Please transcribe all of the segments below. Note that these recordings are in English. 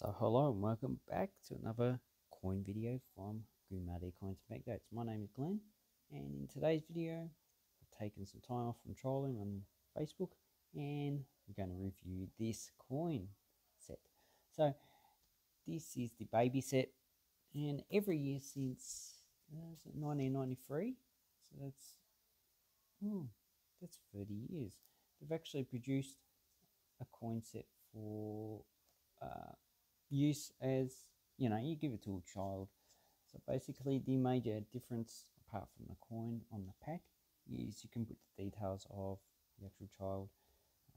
So hello and welcome back to another coin video from Gumardee Coins and Banknotes. My name is Glenn and in today's video I've taken some time off from trolling on Facebook and we're going to review this coin set. So this is the baby set and every year since uh, 1993 so that's oh, that's 30 years they've actually produced a coin set for uh, use as you know you give it to a child. So basically the major difference apart from the coin on the pack is you can put the details of the actual child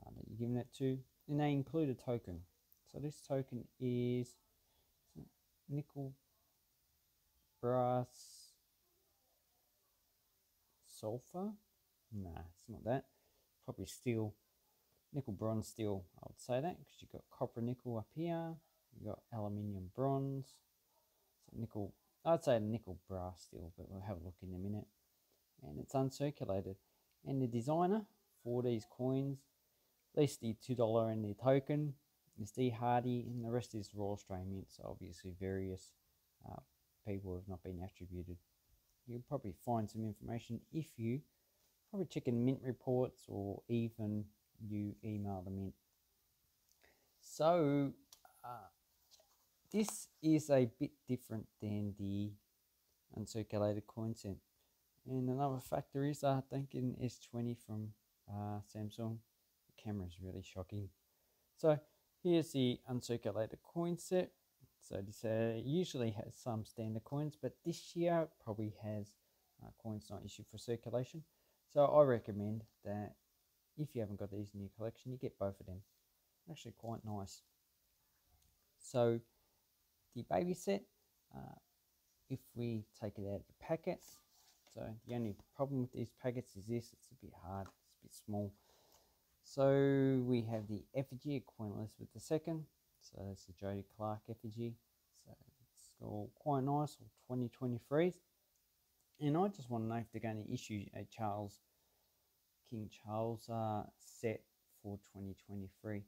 uh, that you're giving it to and they include a token. So this token is nickel brass sulfur? Nah it's not that. Probably steel nickel bronze steel I would say that because you've got copper nickel up here you got aluminium bronze, so nickel, I'd say nickel brass steel, but we'll have a look in a minute. And it's uncirculated. And the designer for these coins, at least the $2 and the token, is D Hardy, and the rest is Royal Australian Mint. So obviously various uh, people have not been attributed. You'll probably find some information if you probably check in mint reports or even you email the mint. So this is a bit different than the uncirculated coin set. And another factor is I think in S20 from uh, Samsung, the camera is really shocking. So here's the uncirculated coin set. So this uh, usually has some standard coins, but this year probably has uh, coins not issued for circulation. So I recommend that if you haven't got these in your collection, you get both of them. Actually quite nice. So the baby set, uh, if we take it out of the packet, so the only problem with these packets is this, it's a bit hard, it's a bit small. So we have the effigy of Queen Elizabeth II, so that's the Jody Clark effigy. So it's all quite nice, all 2023s. And I just want to know if they're going to issue a Charles, King Charles uh, set for 2023.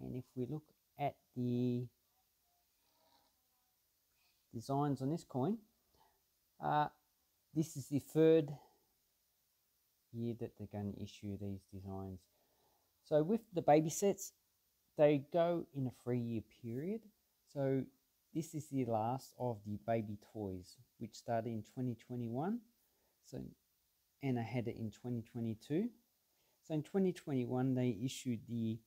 And if we look at the designs on this coin. Uh, this is the third year that they're going to issue these designs. So with the baby sets, they go in a three year period. So this is the last of the baby toys, which started in 2021. So and I had it in 2022. So in 2021, they issued the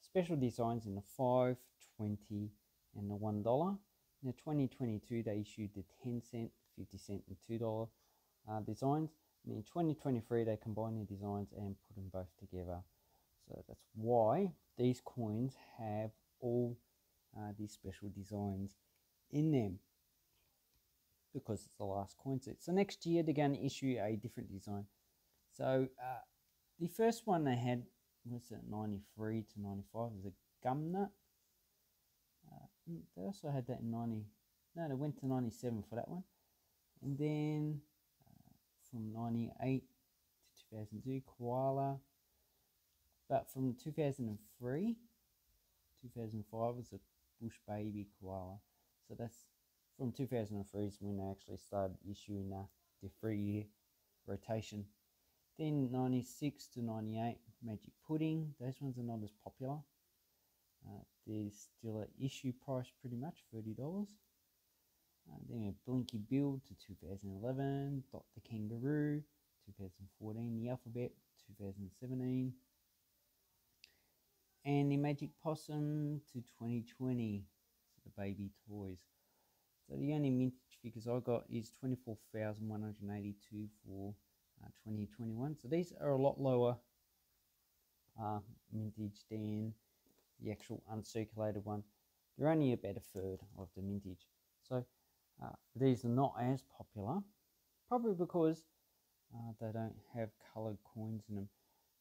special designs in the 5, 20, and the $1. In 2022, they issued the 10 cent, 50 cent, and $2 uh, designs. And in 2023, they combined the designs and put them both together. So that's why these coins have all uh, these special designs in them because it's the last coin set. So next year, they're going to issue a different design. So uh, the first one they had was it 93 to 95 was a gum nut they also had that in 90. No, they went to 97 for that one. And then uh, from 98 to 2002, Koala. But from 2003, 2005 was a Bush Baby Koala. So that's from 2003 is when they actually started issuing uh, the three year rotation. Then 96 to 98, Magic Pudding. Those ones are not as popular. There's still an issue price pretty much $30. Uh, then a Blinky Bill to 2011, Dot the Kangaroo 2014, The Alphabet 2017, and the Magic Possum to 2020, so the baby toys. So the only mintage figures I got is 24,182 for uh, 2021. So these are a lot lower uh, mintage than the actual uncirculated one, they're only about a third of the mintage. So uh, these are not as popular, probably because uh, they don't have coloured coins in them.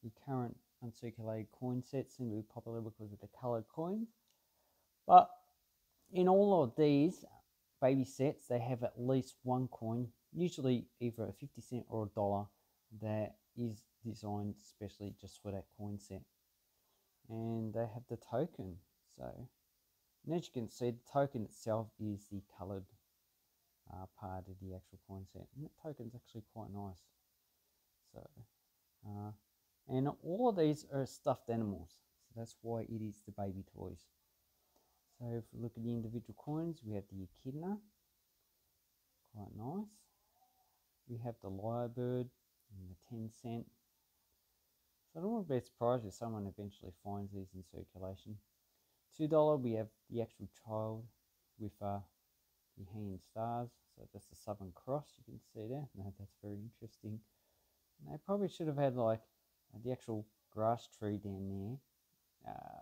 The current uncirculated coin sets seem to be popular because of the coloured coins. But in all of these baby sets, they have at least one coin, usually either a 50 cent or a dollar, that is designed especially just for that coin set and they have the token. So And as you can see, the token itself is the coloured uh, part of the actual coin set. And that token's actually quite nice. So, uh, and all of these are stuffed animals. So that's why it is the baby toys. So if we look at the individual coins, we have the echidna, quite nice. We have the lyrebird and the 10 cent. So I don't want to be surprised if someone eventually finds these in circulation. $2 we have the actual child with uh, the hanging stars. So that's the Southern Cross you can see there. No, that's very interesting. And they probably should have had like the actual grass tree down there. Uh,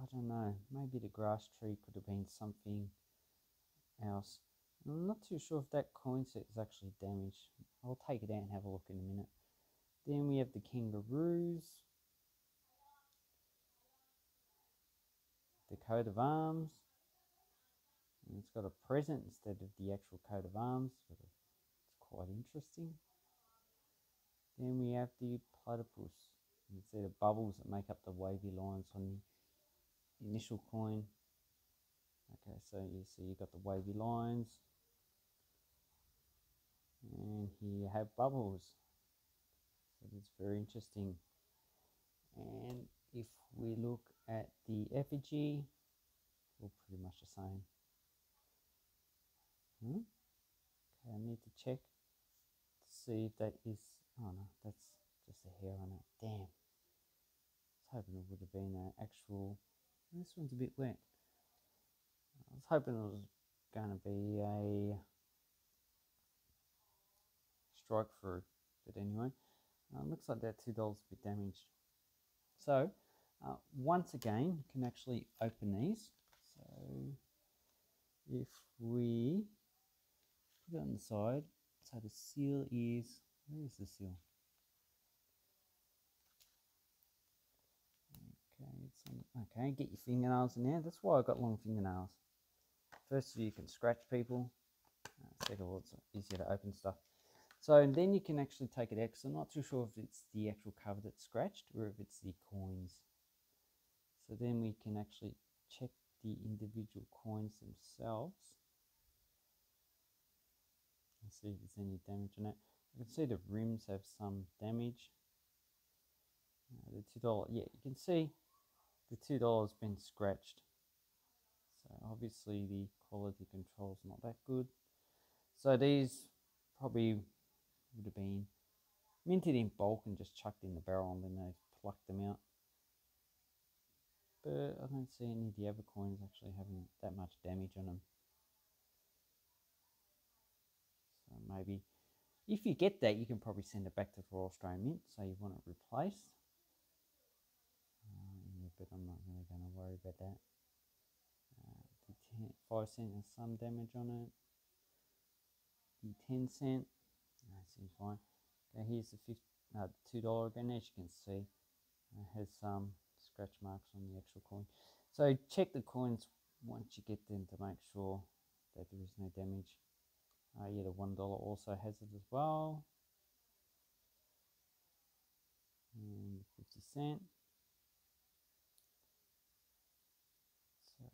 I don't know. Maybe the grass tree could have been something else. I'm not too sure if that coin set is actually damaged. I'll take it out and have a look in a minute. Then we have the kangaroos. The coat of arms. And it's got a present instead of the actual coat of arms. It's quite interesting. Then we have the platypus. You can see the bubbles that make up the wavy lines on the initial coin. Okay, so you see you got the wavy lines. And here you have bubbles. It's very interesting. And if we look at the effigy, all pretty much the same. Hmm? Okay, I need to check to see if that is Oh no, that's just a hair on it. Damn. I was hoping it would have been an actual. This one's a bit wet. I was hoping it was going to be a strike through, but anyway, uh, looks like that two dollars a bit damaged. So uh, once again, you can actually open these. So if we put it on the side, so the seal is where is the seal? Okay, on, okay, get your fingernails in there. That's why I've got long fingernails. First of all, you can scratch people. Uh, second of all, it's easier to open stuff. So then you can actually take it out because I'm not too sure if it's the actual cover that's scratched or if it's the coins. So then we can actually check the individual coins themselves and see if there's any damage on it. You can see the rims have some damage. Uh, the two dollar, yeah, you can see the two dollars been scratched. So obviously the quality control is not that good. So these probably would have been minted in bulk and just chucked in the barrel and then they plucked them out. But I don't see any of the other coins actually having that much damage on them. So maybe if you get that, you can probably send it back to the Royal Australian Mint, so you want it replaced. Yeah, but I'm not really going to worry about that. Uh, the ten, 5 cent has some damage on it. The 10 cent, seems fine. Here's the uh, $2 again, as you can see, it has some scratch marks on the actual coin. So check the coins once you get them to make sure that there is no damage. Uh, yeah, the $1 also has it as well. And 50 cent. So,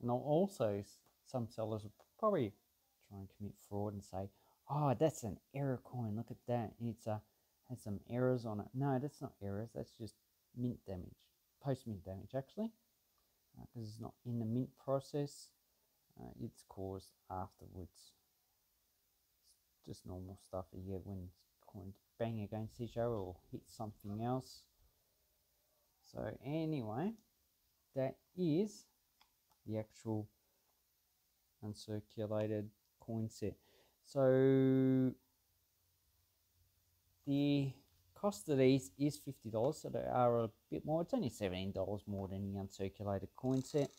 and also some sellers will probably try and commit fraud and say, oh, that's an error coin. Look at that. It's uh, has some errors on it. No, that's not errors. That's just mint damage, post mint damage actually, because uh, it's not in the mint process. Uh, it's caused afterwards It's just normal stuff you get when coins bang against each other or hit something else. So anyway, that is the actual uncirculated coin set. So the cost of these is $50, so they are a bit more. It's only $17 more than the uncirculated coin set.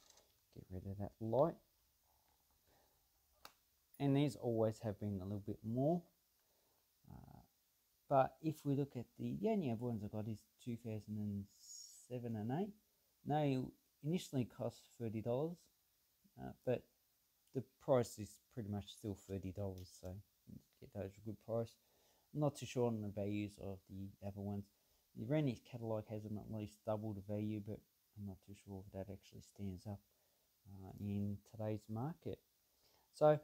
Get rid of that light and these always have been a little bit more. Uh, but if we look at the, the only other ones I've got is 2007 and 8. They initially cost $30, uh, but the price is pretty much still $30, so get those a good price. I'm not too sure on the values of the other ones. The Renniks catalogue has them at least double the value, but I'm not too sure if that actually stands up uh, in today's market. So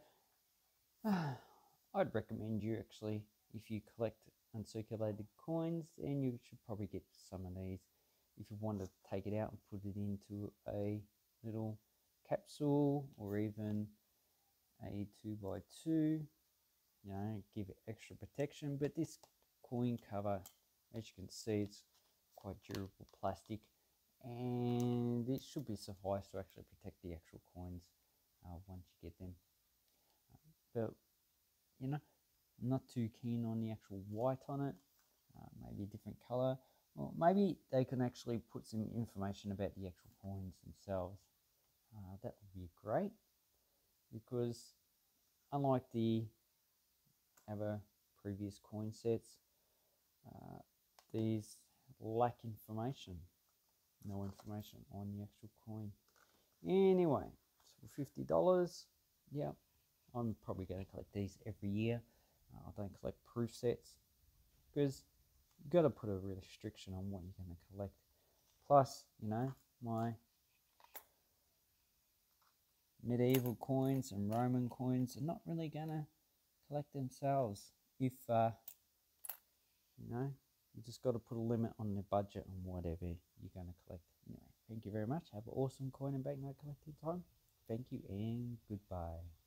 uh, I'd recommend you actually, if you collect uncirculated coins, then you should probably get some of these. If you want to take it out and put it into a little capsule or even a 2 by 2 you know, give it extra protection. But this coin cover, as you can see, it's quite durable plastic and it should be suffice to actually protect the actual coins uh, once you get them. but you know, I'm not too keen on the actual white on it. Uh, maybe a different color. Well, maybe they can actually put some information about the actual coins themselves. Uh, that would be great because unlike the other previous coin sets, uh, these lack information no information on the actual coin. Anyway, so fifty dollars, yeah, I'm probably going to collect these every year. Uh, I don't collect proof sets because you've got to put a restriction on what you're going to collect. Plus, you know, my medieval coins and Roman coins are not really going to collect themselves if, uh, you know, you just got to put a limit on the budget on whatever you're going to collect. Anyway, thank you very much. Have an awesome coin and banknote collecting time. Thank you and goodbye.